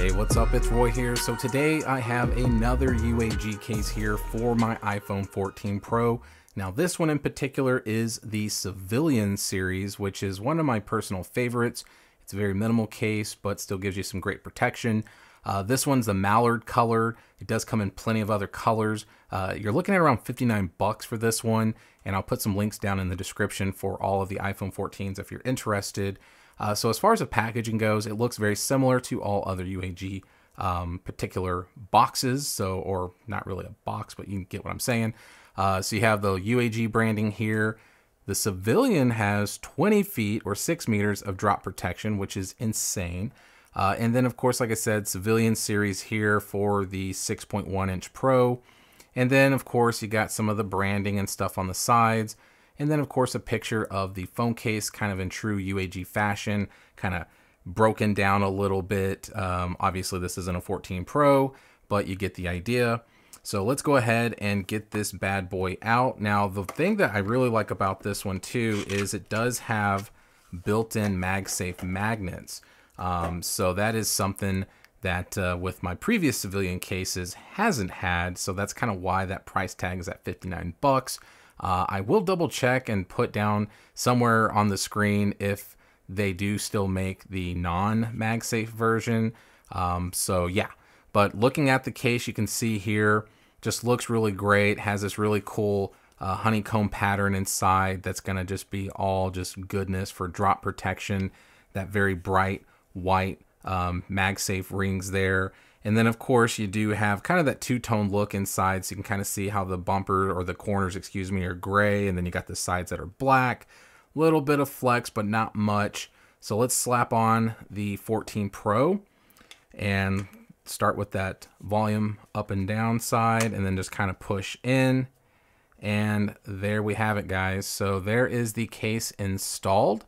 Hey, what's up? It's Roy here. So today I have another UAG case here for my iPhone 14 Pro. Now this one in particular is the Civilian series, which is one of my personal favorites. It's a very minimal case, but still gives you some great protection. Uh, this one's the mallard color. It does come in plenty of other colors. Uh, you're looking at around 59 bucks for this one, and I'll put some links down in the description for all of the iPhone 14s if you're interested. Uh, so as far as the packaging goes, it looks very similar to all other UAG um, particular boxes. So, or not really a box, but you get what I'm saying. Uh, so you have the UAG branding here. The Civilian has 20 feet or 6 meters of drop protection, which is insane. Uh, and then, of course, like I said, Civilian series here for the 6.1 inch Pro. And then, of course, you got some of the branding and stuff on the sides. And then, of course, a picture of the phone case, kind of in true UAG fashion, kind of broken down a little bit. Um, obviously, this isn't a 14 Pro, but you get the idea. So let's go ahead and get this bad boy out. Now, the thing that I really like about this one too is it does have built-in MagSafe magnets. Um, so that is something that uh, with my previous civilian cases hasn't had. So that's kind of why that price tag is at 59 bucks. Uh, I will double check and put down somewhere on the screen if they do still make the non MagSafe version. Um, so yeah, but looking at the case, you can see here, just looks really great. Has this really cool uh, honeycomb pattern inside that's gonna just be all just goodness for drop protection. That very bright white um, MagSafe rings there. And then, of course, you do have kind of that two-tone look inside, so you can kind of see how the bumper or the corners, excuse me, are gray, and then you got the sides that are black. Little bit of flex, but not much. So let's slap on the 14 Pro and start with that volume up and down side, and then just kind of push in. And there we have it, guys. So there is the case installed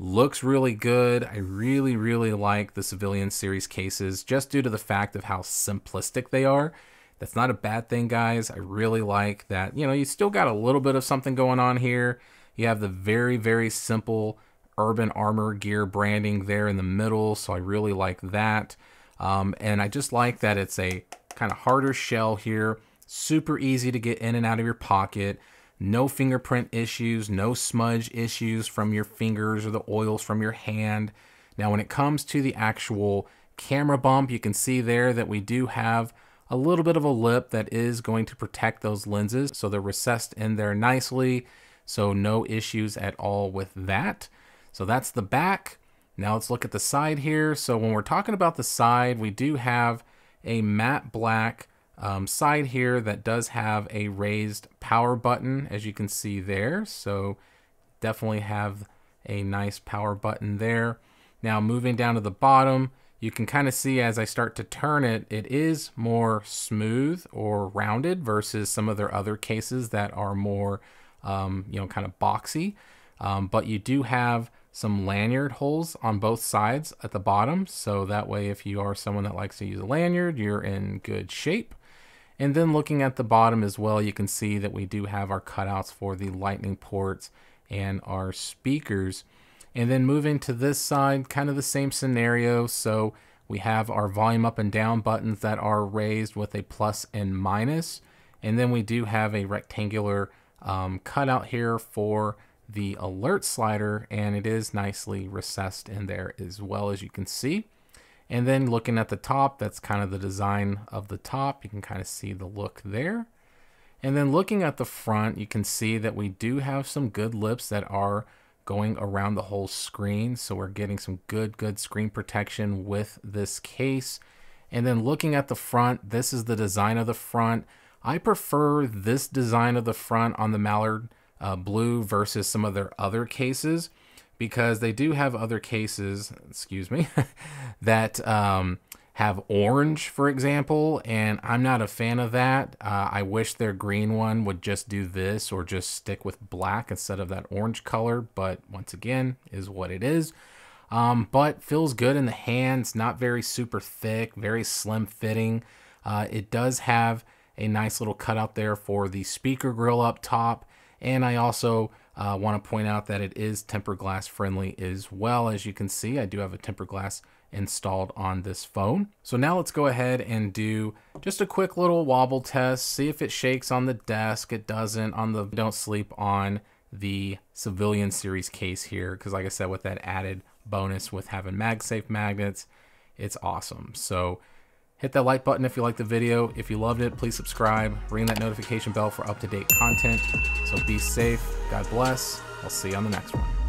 looks really good. I really, really like the Civilian Series cases just due to the fact of how simplistic they are. That's not a bad thing, guys. I really like that. You know, you still got a little bit of something going on here. You have the very, very simple Urban Armor gear branding there in the middle, so I really like that. Um, and I just like that it's a kind of harder shell here, super easy to get in and out of your pocket no fingerprint issues, no smudge issues from your fingers or the oils from your hand. Now, when it comes to the actual camera bump, you can see there that we do have a little bit of a lip that is going to protect those lenses. So they're recessed in there nicely. So no issues at all with that. So that's the back. Now let's look at the side here. So when we're talking about the side, we do have a matte black um, side here that does have a raised power button as you can see there. So definitely have a nice power button there. Now moving down to the bottom you can kind of see as I start to turn it it is more smooth or rounded versus some of their other cases that are more um, you know kind of boxy. Um, but you do have some lanyard holes on both sides at the bottom. So that way if you are someone that likes to use a lanyard you're in good shape and then looking at the bottom as well, you can see that we do have our cutouts for the lightning ports and our speakers. And then moving to this side, kind of the same scenario. So we have our volume up and down buttons that are raised with a plus and minus. And then we do have a rectangular um, cutout here for the alert slider and it is nicely recessed in there as well as you can see. And then looking at the top, that's kind of the design of the top. You can kind of see the look there. And then looking at the front, you can see that we do have some good lips that are going around the whole screen. So we're getting some good, good screen protection with this case. And then looking at the front, this is the design of the front. I prefer this design of the front on the Mallard uh, Blue versus some of their other cases because they do have other cases, excuse me, that um, have orange, for example, and I'm not a fan of that. Uh, I wish their green one would just do this or just stick with black instead of that orange color, but once again, is what it is. Um, but feels good in the hands, not very super thick, very slim fitting. Uh, it does have a nice little cutout there for the speaker grill up top, and I also I uh, want to point out that it is tempered glass friendly as well. As you can see, I do have a tempered glass installed on this phone. So now let's go ahead and do just a quick little wobble test, see if it shakes on the desk. It doesn't on the don't sleep on the civilian series case here because like I said with that added bonus with having MagSafe magnets, it's awesome. So hit that like button if you liked the video. If you loved it, please subscribe, ring that notification bell for up-to-date content. So be safe, God bless. I'll see you on the next one.